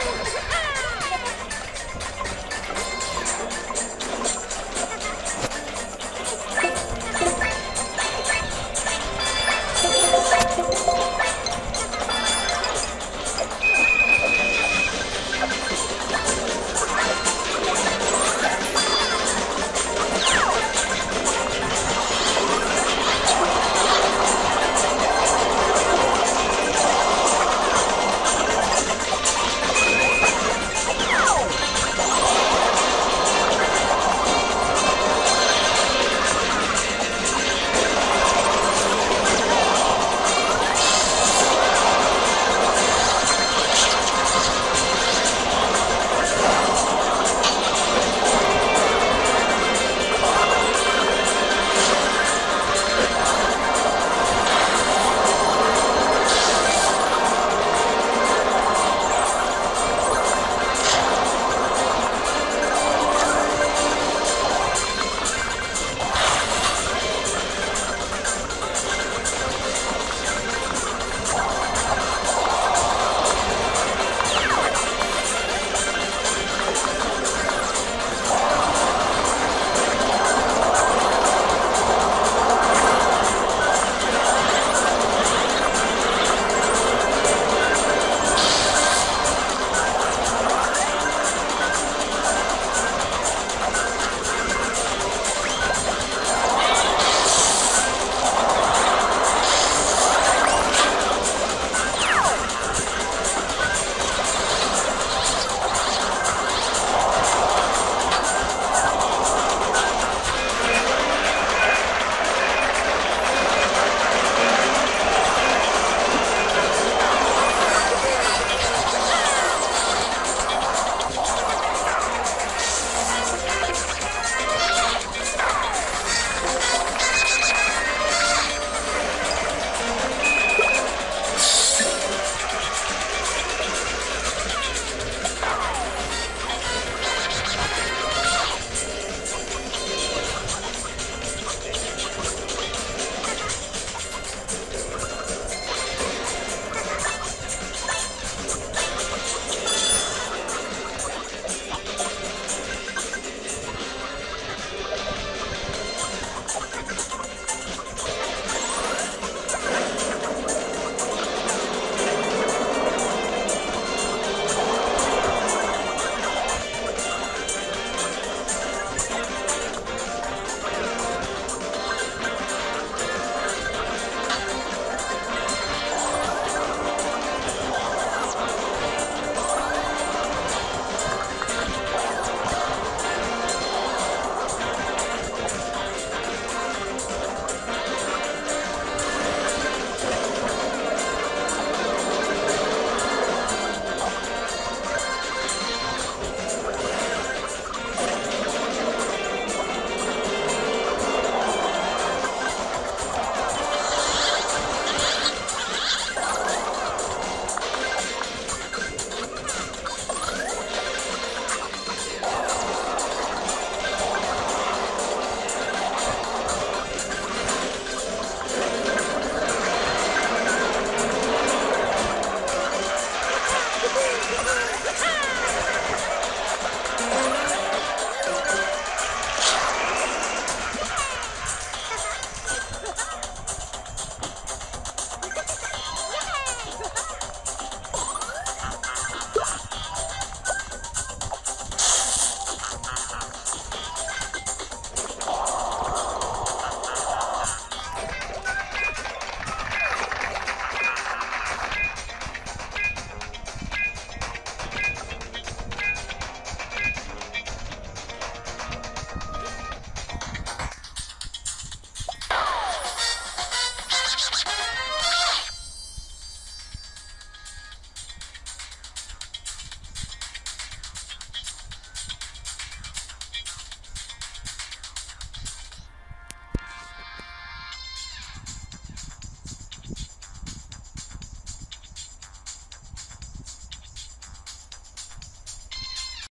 Get